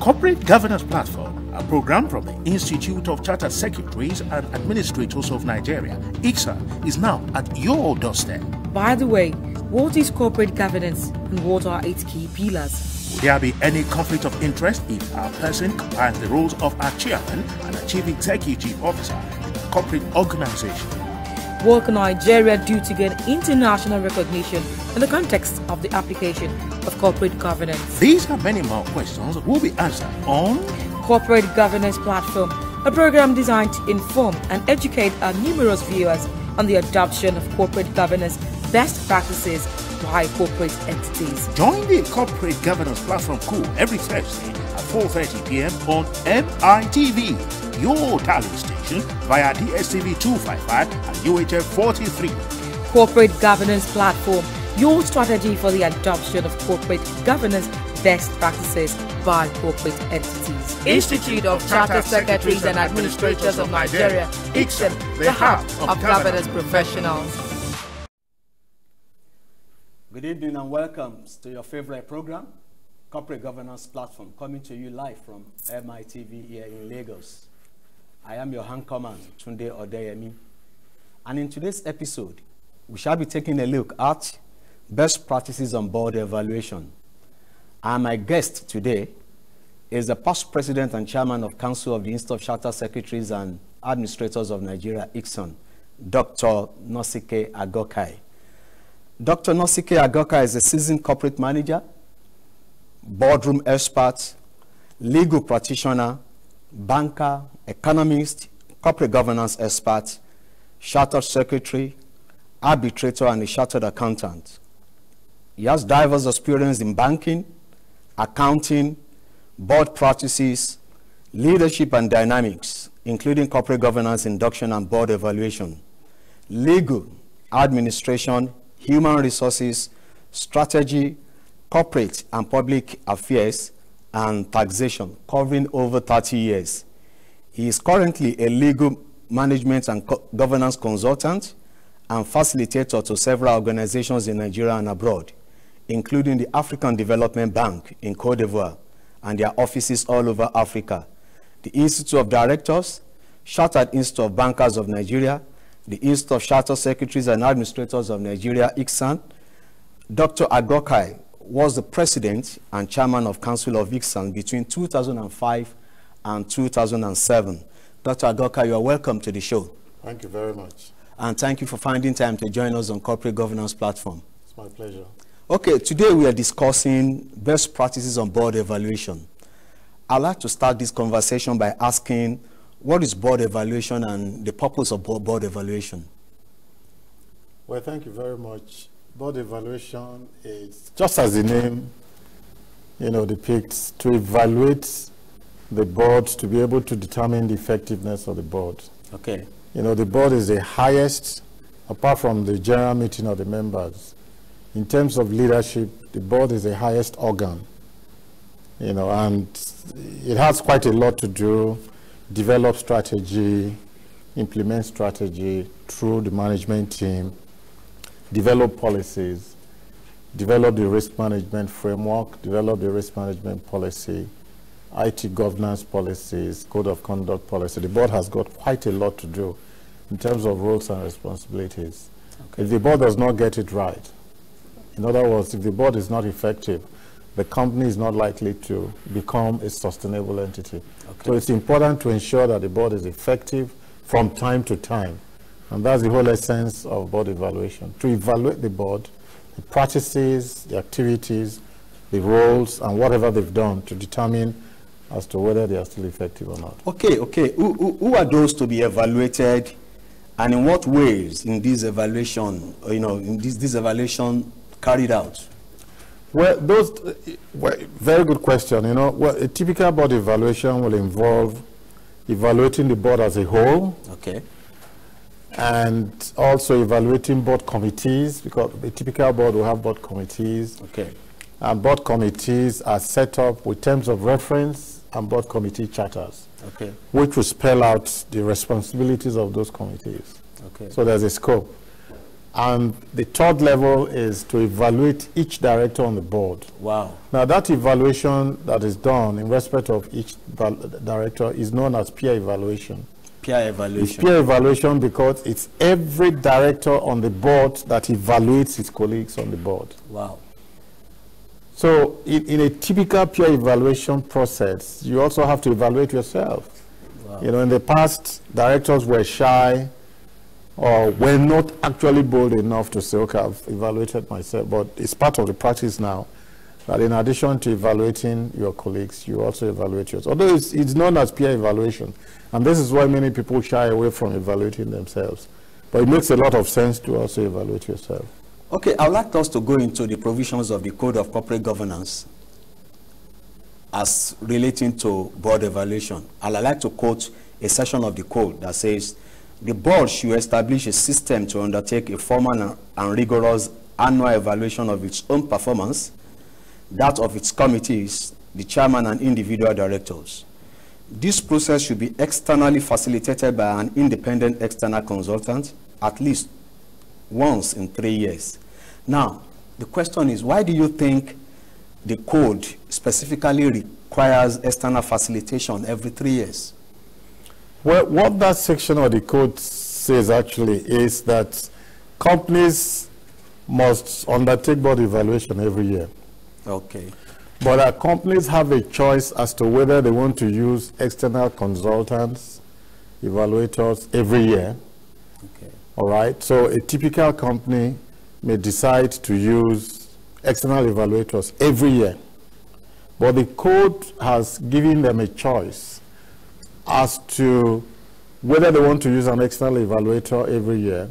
Corporate Governance Platform, a program from the Institute of Chartered Secretaries and Administrators of Nigeria, ICSA, is now at your doorstep. By the way, what is corporate governance and what are its key pillars? Will there be any conflict of interest if a person combines the roles of a chairman and a chief executive officer in a corporate organization? What can Nigeria do to gain international recognition in the context of the application of corporate governance? These and many more questions that will be answered on Corporate Governance Platform, a program designed to inform and educate our numerous viewers on the adoption of corporate governance best practices by corporate entities. Join the Corporate Governance Platform crew every Thursday at 4.30 p.m. on MITV your talent station via DSTV 255 and UHF 43. Corporate Governance Platform, your strategy for the adoption of corporate governance best practices by corporate entities. Institute of Chartered Secretaries and Administrators of Nigeria, ICSAN, the hub of governance professionals. Good evening and welcome to your favorite program, Corporate Governance Platform, coming to you live from MITV here in Lagos. I am your hand command, Tunde Odeyemi. And in today's episode, we shall be taking a look at best practices on board evaluation. And my guest today is the past president and chairman of Council of the Institute of Charter Secretaries and Administrators of Nigeria, ICSAN, Dr. Nosike Agokei. Dr. Nosike Agokei is a seasoned corporate manager, boardroom expert, legal practitioner, banker, economist, corporate governance expert, chartered secretary, arbitrator, and a chartered accountant. He has diverse experience in banking, accounting, board practices, leadership and dynamics, including corporate governance induction and board evaluation, legal, administration, human resources, strategy, corporate and public affairs, and taxation, covering over 30 years. He is currently a legal management and co governance consultant and facilitator to several organizations in Nigeria and abroad, including the African Development Bank in Cote d'Ivoire and their offices all over Africa, the Institute of Directors, Chartered Institute of Bankers of Nigeria, the Institute of Chartered Secretaries and Administrators of Nigeria, ICSAN. Dr. Agokei was the president and chairman of Council of ICSAN between 2005 and 2007. Dr. Agokei, you are welcome to the show. Thank you very much. And thank you for finding time to join us on Corporate Governance Platform. It's my pleasure. Okay, today we are discussing best practices on board evaluation. I'd like to start this conversation by asking what is board evaluation and the purpose of board evaluation? Well, thank you very much. Board evaluation is, just as the name you know, depicts, to evaluate the board to be able to determine the effectiveness of the board. Okay. You know, the board is the highest, apart from the general meeting of the members. In terms of leadership, the board is the highest organ. You know, and it has quite a lot to do, develop strategy, implement strategy through the management team, develop policies, develop the risk management framework, develop the risk management policy, IT governance policies, code of conduct policy. The board has got quite a lot to do in terms of roles and responsibilities. Okay. If the board does not get it right, in other words, if the board is not effective, the company is not likely to become a sustainable entity. Okay. So it's important to ensure that the board is effective from time to time. And that's the whole essence of board evaluation, to evaluate the board, the practices, the activities, the roles, and whatever they've done to determine as to whether they are still effective or not. Okay, okay. Who, who, who are those to be evaluated and in what ways in this evaluation, you know, in this, this evaluation carried out? Well, those, well, very good question. You know, well, a typical board evaluation will involve evaluating the board as a whole. Okay. And also evaluating board committees, because a typical board will have board committees. Okay. And board committees are set up with terms of reference and board committee charters, okay. which will spell out the responsibilities of those committees. Okay. So there's a scope. And the third level is to evaluate each director on the board. Wow. Now, that evaluation that is done in respect of each director is known as peer evaluation. Peer evaluation. It's peer evaluation because it's every director on the board that evaluates his colleagues on the board. Wow. So, in, in a typical peer evaluation process, you also have to evaluate yourself. Wow. You know, in the past, directors were shy or were not actually bold enough to say, okay, I've evaluated myself. But it's part of the practice now that in addition to evaluating your colleagues, you also evaluate yours. Although it's, it's known as peer evaluation, and this is why many people shy away from evaluating themselves. But it makes a lot of sense to also evaluate yourself. Okay, I would like us to go into the provisions of the Code of Corporate Governance as relating to board evaluation. And I'd like to quote a section of the code that says, the board should establish a system to undertake a formal and rigorous annual evaluation of its own performance, that of its committees, the chairman and individual directors. This process should be externally facilitated by an independent external consultant at least once in three years. Now, the question is, why do you think the code specifically requires external facilitation every three years? Well, what that section of the code says actually is that companies must undertake board evaluation every year. Okay. But our companies have a choice as to whether they want to use external consultants, evaluators every year. Okay. All right. So a typical company may decide to use external evaluators every year. But the code has given them a choice as to whether they want to use an external evaluator every year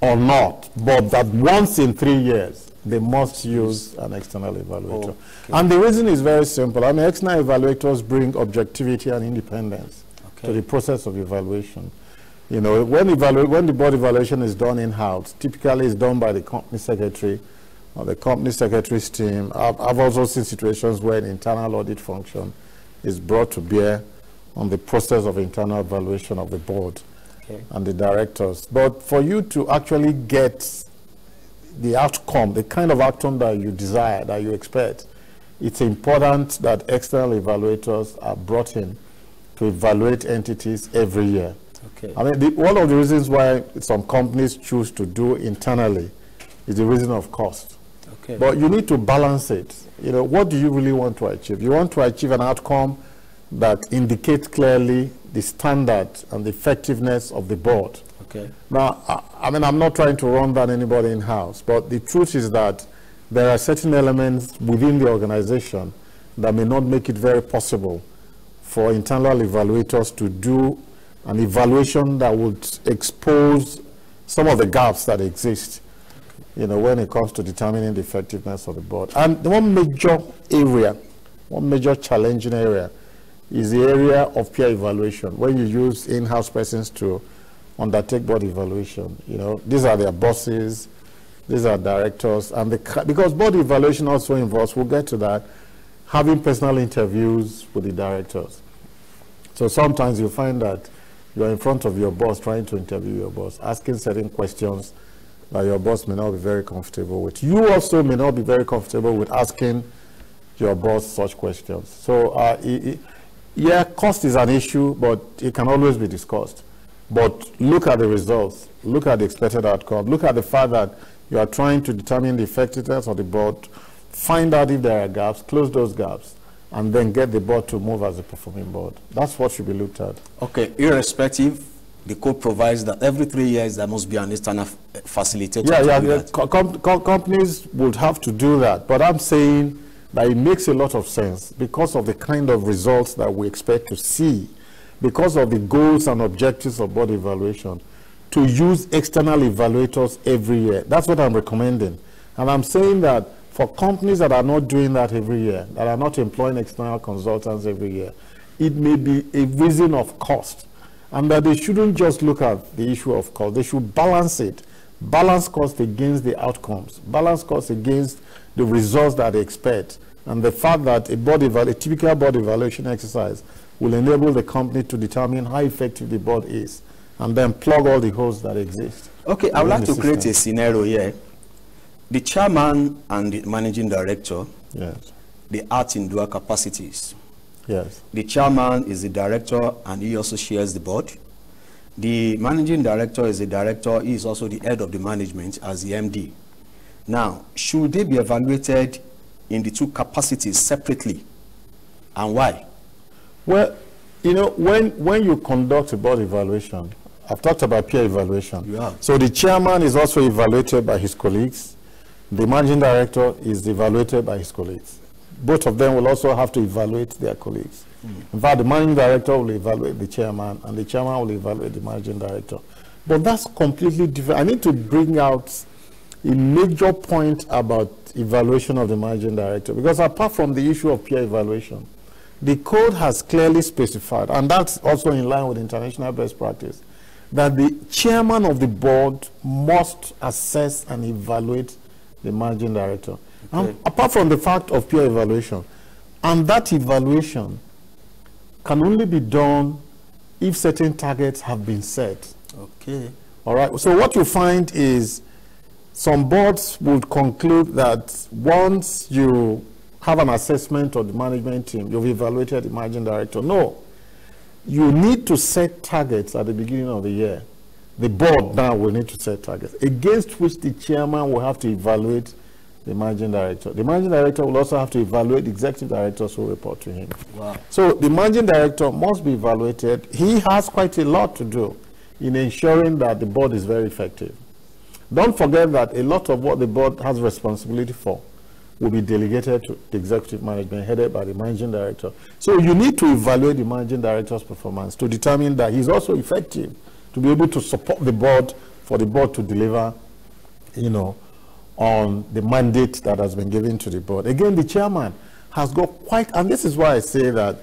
or not, but that once in three years, they must use an external evaluator. Okay. And the reason is very simple. I mean, external evaluators bring objectivity and independence okay. to the process of evaluation. You know, when, when the board evaluation is done in-house, typically it's done by the company secretary or the company secretary's team. I've, I've also seen situations where an internal audit function is brought to bear on the process of internal evaluation of the board okay. and the directors. But for you to actually get the outcome, the kind of outcome that you desire, that you expect, it's important that external evaluators are brought in to evaluate entities every year. Okay. I mean, the, one of the reasons why some companies choose to do internally is the reason of cost. Okay. But you need to balance it. You know, what do you really want to achieve? You want to achieve an outcome that indicate clearly the standard and the effectiveness of the board. Okay. Now, I, I mean, I'm not trying to run down anybody in-house, but the truth is that there are certain elements within the organization that may not make it very possible for internal evaluators to do an evaluation that would expose some of the gaps that exist, you know, when it comes to determining the effectiveness of the board. And the one major area, one major challenging area is the area of peer evaluation. When you use in-house persons to undertake board evaluation, you know, these are their bosses, these are directors, and the, because board evaluation also involves, we'll get to that, having personal interviews with the directors. So sometimes you find that you're in front of your boss trying to interview your boss, asking certain questions that your boss may not be very comfortable with. You also may not be very comfortable with asking your boss such questions. So uh, it, it, yeah, cost is an issue, but it can always be discussed. But look at the results. Look at the expected outcome. Look at the fact that you are trying to determine the effectiveness of the board, find out if there are gaps, close those gaps, and then get the board to move as a performing board. That's what should be looked at. Okay, irrespective, the code provides that every three years there must be an external facilitator. Yeah, yeah, yeah. Com com companies would have to do that. But I'm saying that it makes a lot of sense because of the kind of results that we expect to see, because of the goals and objectives of board evaluation, to use external evaluators every year. That's what I'm recommending. And I'm saying that for companies that are not doing that every year, that are not employing external consultants every year, it may be a reason of cost. And that they shouldn't just look at the issue of cost. They should balance it. Balance cost against the outcomes. Balance cost against the results that they expect. And the fact that a, board a typical board evaluation exercise will enable the company to determine how effective the board is and then plug all the holes that exist. Okay, I would like to create a scenario here. The chairman and the managing director, Yes. they act in dual capacities. Yes. The chairman is the director and he also shares the board. The managing director is the director, he is also the head of the management as the MD. Now, should they be evaluated in the two capacities separately? And why? Well, you know, when, when you conduct a board evaluation, I've talked about peer evaluation. Have. So the chairman is also evaluated by his colleagues. The managing director is evaluated by his colleagues. Both of them will also have to evaluate their colleagues. Hmm. In fact, the managing director will evaluate the chairman, and the chairman will evaluate the managing director. But that's completely different. I need to bring out a major point about evaluation of the managing director, because apart from the issue of peer evaluation, the code has clearly specified, and that's also in line with international best practice, that the chairman of the board must assess and evaluate the managing director. And apart from the fact of peer evaluation, and that evaluation can only be done if certain targets have been set. Okay. All right. So what you find is some boards would conclude that once you have an assessment of the management team, you've evaluated the managing director. No. You need to set targets at the beginning of the year. The board now will need to set targets against which the chairman will have to evaluate the managing director. The managing director will also have to evaluate the executive directors who report to him. Wow. So the managing director must be evaluated. He has quite a lot to do in ensuring that the board is very effective. Don't forget that a lot of what the board has responsibility for will be delegated to the executive management headed by the managing director. So you need to evaluate the managing director's performance to determine that he's also effective to be able to support the board for the board to deliver, you know, on the mandate that has been given to the board. Again, the chairman has got quite, and this is why I say that,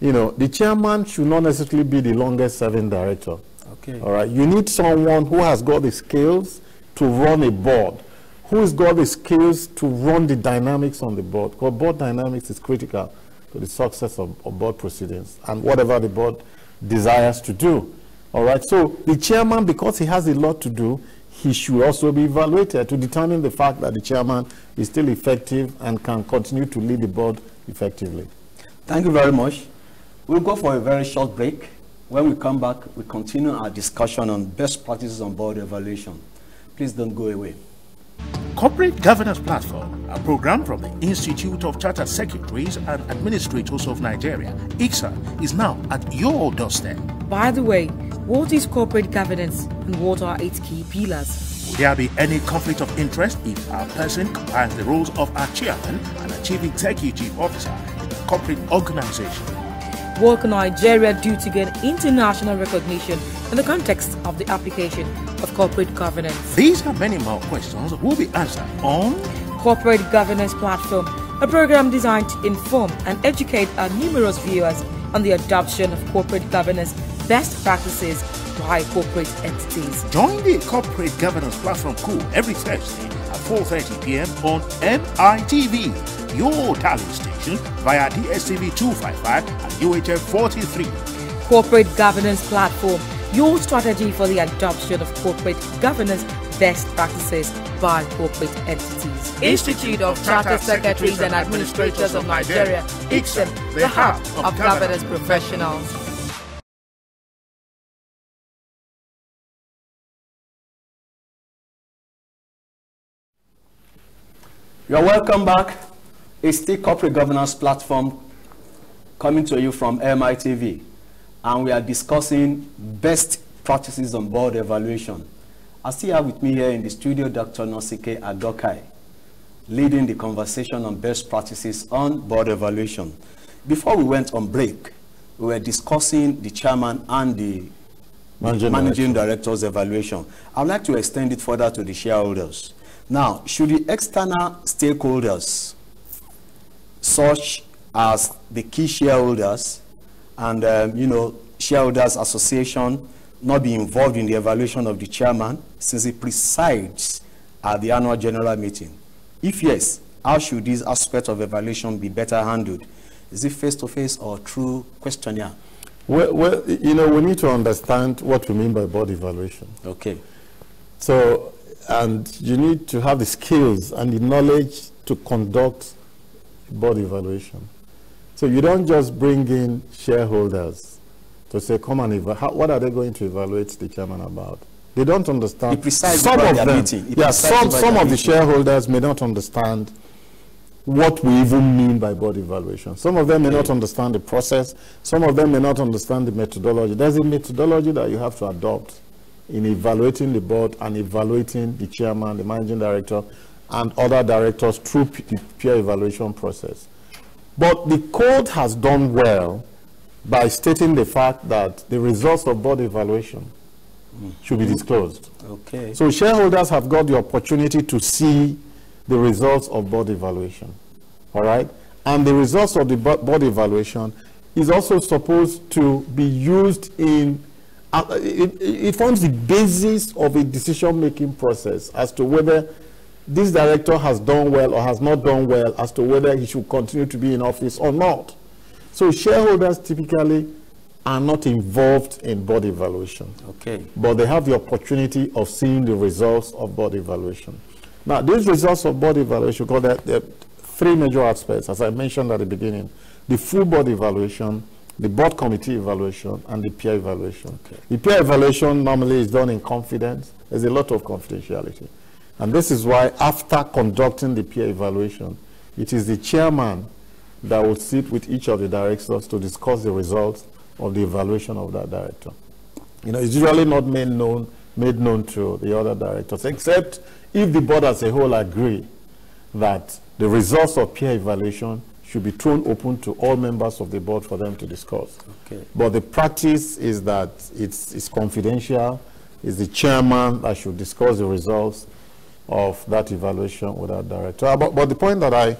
you know, the chairman should not necessarily be the longest serving director. Okay. All right. You need someone who has got the skills to run a board, who has got the skills to run the dynamics on the board. Because board dynamics is critical to the success of, of board proceedings and whatever the board desires to do. All right. So the chairman, because he has a lot to do, he should also be evaluated to determine the fact that the chairman is still effective and can continue to lead the board effectively. Thank you very much. We'll go for a very short break. When we come back, we continue our discussion on best practices on board evaluation. Please don't go away. Corporate Governance Platform, a program from the Institute of Chartered Secretaries and Administrators of Nigeria, ICSA, is now at your doorstep. By the way, what is corporate governance and what are its key pillars? Will there be any conflict of interest if a person combines the roles of a chairman and a chief executive officer in a corporate organization? What can Nigeria do to gain international recognition in the context of the application of corporate governance? These are many more questions will be answered on Corporate Governance Platform, a program designed to inform and educate our numerous viewers on the adoption of corporate governance best practices by corporate entities. Join the Corporate Governance Platform crew every Thursday at 4.30 p.m. on MITV, your talent station via DSTV 255 and UHF 43. Corporate Governance Platform, your strategy for the adoption of corporate governance best practices by corporate entities. Institute of Charter Secretaries and Administrators of Nigeria, ICSAN, the hub of governance professionals. You're welcome back. It's the Corporate Governance Platform coming to you from MITV. And we are discussing best practices on board evaluation. I still have with me here in the studio Dr. Nosike Agokei, leading the conversation on best practices on board evaluation. Before we went on break, we were discussing the chairman and the Managing managing director's evaluation. I'd like to extend it further to the shareholders. Now, should the external stakeholders, such as the key shareholders and, um, you know, shareholders association, not be involved in the evaluation of the chairman since he presides at the annual general meeting? If yes, how should this aspect of evaluation be better handled? Is it face-to-face or through questionnaire? Well, well, you know, we need to understand what we mean by board evaluation. Okay. So, and you need to have the skills and the knowledge to conduct board evaluation. So you don't just bring in shareholders to say, come and evaluate. What are they going to evaluate the chairman about? They don't understand. Some of them, yeah, some, some of the shareholders may not understand what we even mean by board evaluation. Some of them may not understand the process. Some of them may not understand the methodology. There's a methodology that you have to adopt in evaluating the board and evaluating the chairman, the managing director, and other directors through the peer evaluation process. But the code has done well by stating the fact that the results of board evaluation should be disclosed. Okay. So shareholders have got the opportunity to see the results of board evaluation, all right? And the results of the board evaluation is also supposed to be used in, uh, it, it forms the basis of a decision-making process as to whether this director has done well or has not done well, as to whether he should continue to be in office or not. So shareholders typically are not involved in board evaluation Okay. but they have the opportunity of seeing the results of board evaluation. Now, these results of board evaluation, because there, there are three major aspects, as I mentioned at the beginning. The full board evaluation, the board committee evaluation, and the peer evaluation. The peer evaluation normally is done in confidence. There's a lot of confidentiality. And this is why after conducting the peer evaluation, it is the chairman that will sit with each of the directors to discuss the results of the evaluation of that director. You know, it's usually not made known, made known to the other directors, except if the board as a whole agree that the results of peer evaluation should be thrown open to all members of the board for them to discuss. Okay. But the practice is that it's, it's confidential. It's the chairman that should discuss the results of that evaluation with that director. But, but the point that I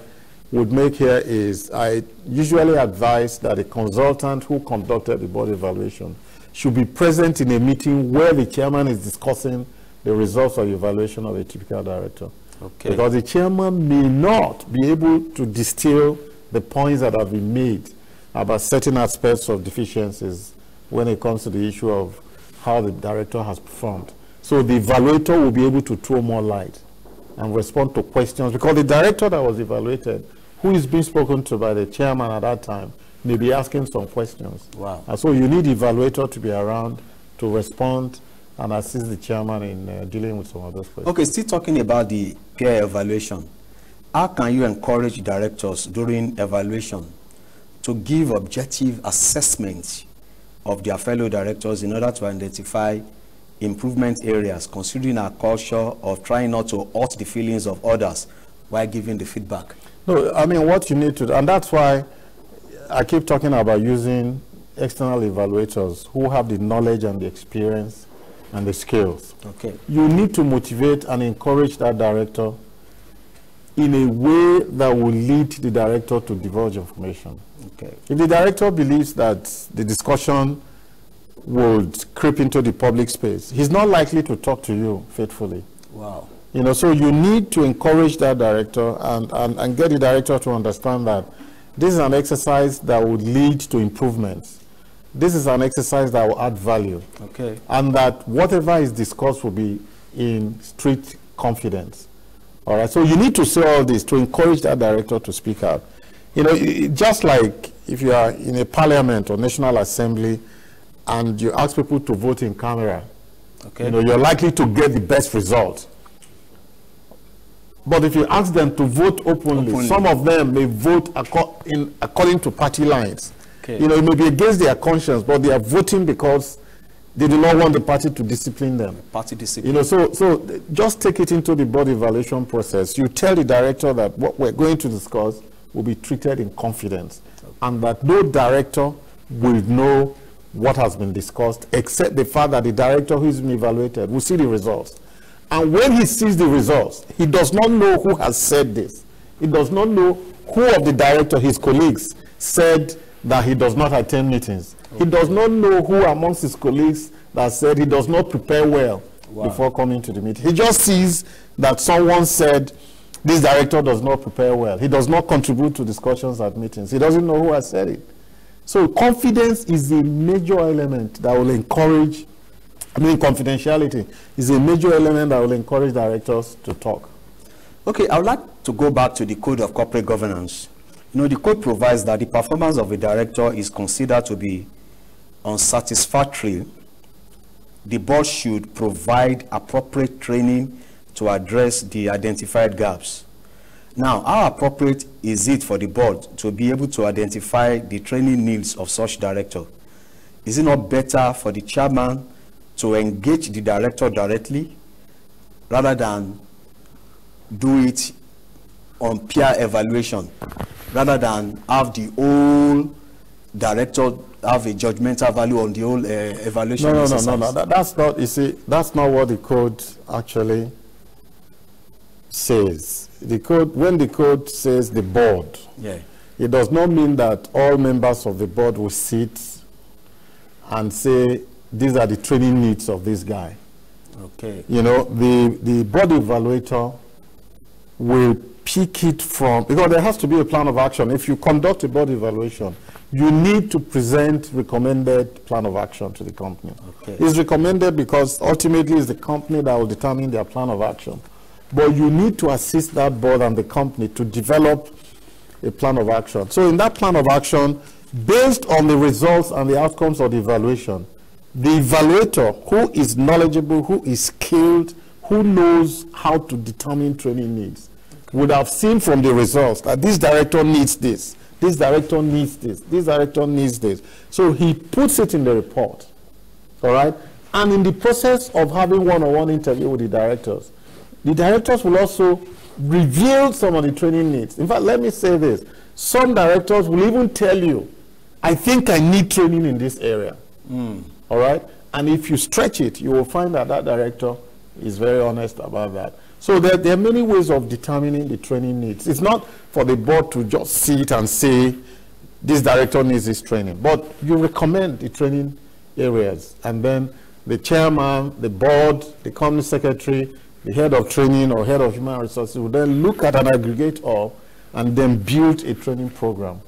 would make here is I usually advise that a consultant who conducted the board evaluation should be present in a meeting where the chairman is discussing the results of the evaluation of a typical director. Okay. Because the chairman may not be able to distill the points that have been made about certain aspects of deficiencies when it comes to the issue of how the director has performed. So the evaluator will be able to throw more light and respond to questions because the director that was evaluated, who is being spoken to by the chairman at that time, may be asking some questions. Wow. And so you need evaluator to be around to respond and assist the chairman in uh, dealing with some of those questions. Okay, still talking about the peer evaluation. How can you encourage directors during evaluation to give objective assessments of their fellow directors in order to identify improvement areas, considering our culture of trying not to hurt the feelings of others while giving the feedback? No, I mean, what you need to, do, and that's why I keep talking about using external evaluators who have the knowledge and the experience and the skills. Okay. You need to motivate and encourage that director in a way that will lead the director to divulge information. Okay. If the director believes that the discussion would creep into the public space, he's not likely to talk to you faithfully. Wow. You know, so you need to encourage that director and, and, and get the director to understand that this is an exercise that would lead to improvements. This is an exercise that will add value. Okay. And that whatever is discussed will be in strict confidence. All right, so you need to say all this to encourage that director to speak out. You know, just like if you are in a parliament or national assembly and you ask people to vote in camera, Okay. you know, you're likely to get the best result. But if you ask them to vote openly, Openly. some of them may vote acco- in, according to party lines. Okay. You know, it may be against their conscience, but they are voting because they do not want the party to discipline them. Party discipline. You know, so, so just take it into the board evaluation process. You tell the director that what we're going to discuss will be treated in confidence and that no director will know what has been discussed except the fact that the director who is being evaluated will see the results. And when he sees the results, he does not know who has said this. He does not know who of the director, his colleagues, said that he does not attend meetings. He does not know who amongst his colleagues that said he does not prepare well before coming to the meeting. He just sees that someone said this director does not prepare well. He does not contribute to discussions at meetings. He doesn't know who has said it. So confidence is a major element that will encourage I mean, confidentiality is a major element that will encourage directors to talk. Okay, I would like to go back to the Code of Corporate Governance. You know, the code provides that the performance of a director is considered to be unsatisfactory. The board should provide appropriate training to address the identified gaps. Now, how appropriate is it for the board to be able to identify the training needs of such director? Is it not better for the chairman to engage the director directly rather than do it on peer evaluation rather than have the whole director have a judgmental value on the whole uh, evaluation no, no, exercise. No, no, no, that, that's not, you see, that's not what the code actually says. The code, when the code says the board, yeah. it does not mean that all members of the board will sit and say, these are the training needs of this guy. Okay. You know, the, the board evaluator will pick it from, because there has to be a plan of action. If you conduct a board evaluation, you need to present recommended plan of action to the company. Okay. It's recommended because ultimately it's the company that will determine their plan of action. But you need to assist that board and the company to develop a plan of action. So in that plan of action, based on the results and the outcomes of the evaluation, the evaluator who is knowledgeable, who is skilled, who knows how to determine training needs, would have seen from the results that this director needs this, this director needs this, this director needs this. So he puts it in the report, all right? And in the process of having one-on-one interview with the directors, the directors will also reveal some of the training needs. In fact, let me say this. Some directors will even tell you, I think I need training in this area. Mm. All right? And if you stretch it, you will find that that director is very honest about that. So there, there, are many ways of determining the training needs. It's not for the board to just sit and say, this director needs this training. But you recommend the training areas. And then the chairman, the board, the company secretary, the head of training or head of human resources will then look at an aggregator and then build a training program.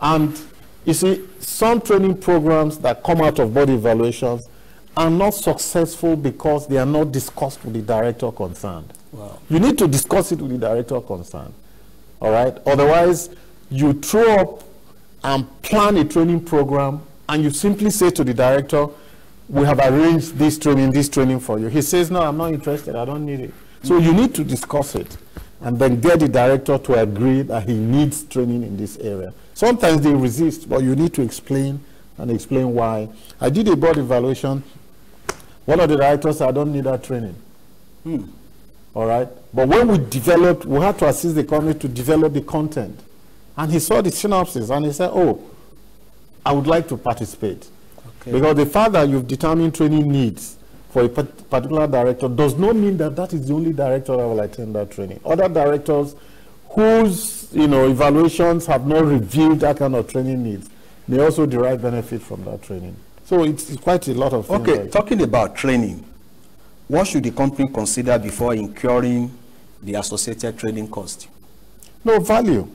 And you see, some training programs that come out of body evaluations are not successful because they are not discussed with the director concerned. Wow. You need to discuss it with the director concerned. All right? Otherwise, you throw up and plan a training program and you simply say to the director, we have arranged this training, this training for you. He says, no, I'm not interested. I don't need it. So you need to discuss it and then get the director to agree that he needs training in this area. Sometimes they resist, but you need to explain and explain why. I did a board evaluation. One of the directors said, I don't need that training. Hmm. All right? But when we developed, we had to assist the company to develop the content. And he saw the synopsis and he said, oh, I would like to participate. Okay. Because the fact that you've determined training needs for a particular director does not mean that that is the only director that will attend that training. Other directors whose you know evaluations have not revealed that kind of training needs may also derive benefit from that training. So it's, it's quite a lot of Okay, like talking about training, what should the company consider before incurring the associated training cost? No value.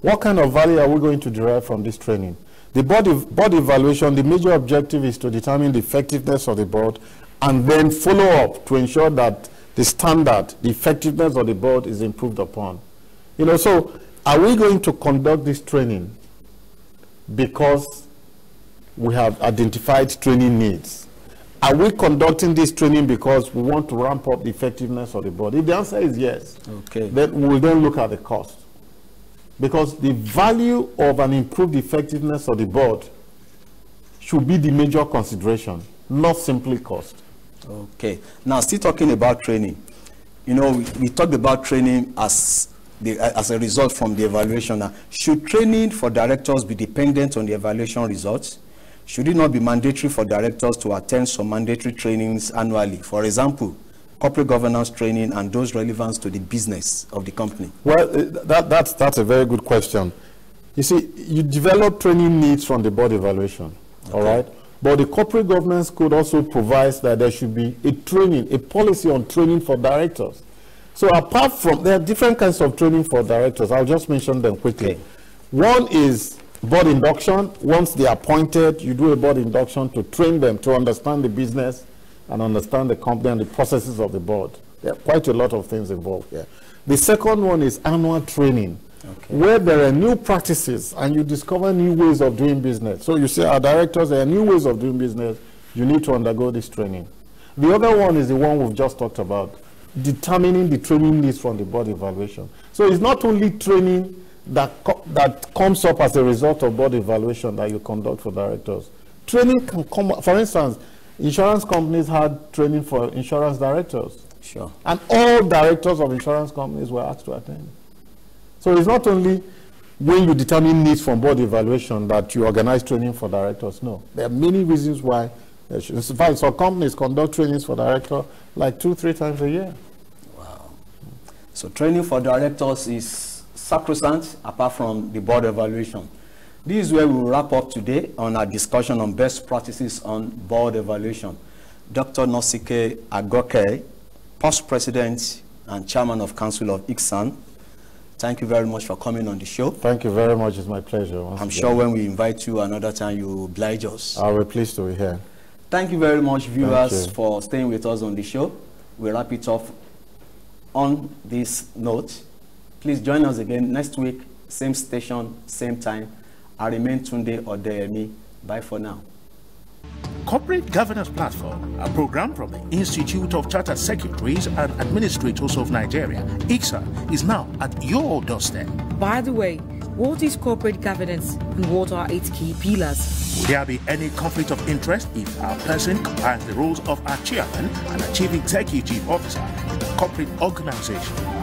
What kind of value are we going to derive from this training? The board, board evaluation, the major objective is to determine the effectiveness of the board and then follow up to ensure that the standard, the effectiveness of the board is improved upon. You know, so are we going to conduct this training because we have identified training needs? Are we conducting this training because we want to ramp up the effectiveness of the board? If the answer is yes, okay. then we'll then look at the cost. Because the value of an improved effectiveness of the board should be the major consideration, not simply cost. Okay. Now, still talking about training. You know, we, we talked about training as the, as a result from the evaluation. Now, should training for directors be dependent on the evaluation results? Should it not be mandatory for directors to attend some mandatory trainings annually? For example, corporate governance training and those relevant to the business of the company? Well, uh, that, that's, that's a very good question. You see, you develop training needs from the board evaluation, okay. all right? But the corporate governance code also provides that there should be a training, a policy on training for directors. So apart from, there are different kinds of training for directors. I'll just mention them quickly. Okay. One is board induction. Once they are appointed, you do a board induction to train them to understand the business, and understand the company and the processes of the board. There are quite a lot of things involved here. The second one is annual training, okay. where there are new practices and you discover new ways of doing business. So you see, our ah, directors, there are new ways of doing business. You need to undergo this training. The other one is the one we've just talked about, determining the training needs from the board evaluation. So it's not only training that, co that comes up as a result of board evaluation that you conduct for directors. Training can come, for instance, insurance companies had training for insurance directors. Sure. And all directors of insurance companies were asked to attend. So it's not only when you determine needs from board evaluation that you organize training for directors. No, there are many reasons why. In fact, some companies conduct trainings for directors like two, three times a year. Wow. So training for directors is sacrosanct apart from the board evaluation. This is where we will wrap up today on our discussion on best practices on board evaluation. Dr. Nosike Agokei past president and chairman of council of ICSAN. Thank you very much for coming on the show. Thank you very much. It's my pleasure. I'm again. sure when we invite you another time, you oblige us. I'll be pleased to be here. Thank you very much, viewers, for staying with us on the show. We'll wrap it off on this note. Please join us again next week, same station, same time. I remain Tunde Odeyemi. Bye for now. Corporate Governance Platform, a program from the Institute of Chartered Secretaries and Administrators of Nigeria, ICSA, is now at your doorstep. By the way, what is corporate governance and what are its key pillars? Will there be any conflict of interest if a person combines the roles of a chairman and a chief executive officer in a corporate organization?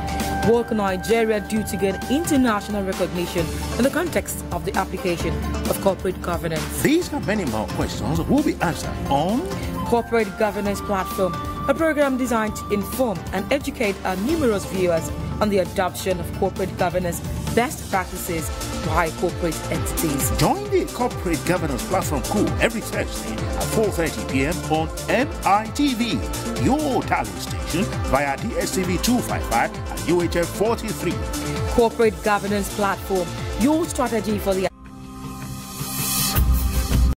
Work in Nigeria due to gain international recognition in the context of the application of corporate governance? These and many more questions will be answered on Corporate Governance Platform, a program designed to inform and educate our numerous viewers on the adoption of corporate governance best practices by corporate entities. Join the Corporate Governance Platform crew every Thursday at 4.30 p.m. on MITV, your talent station via DSTV 255 and UHF 43. Corporate Governance Platform, your strategy for the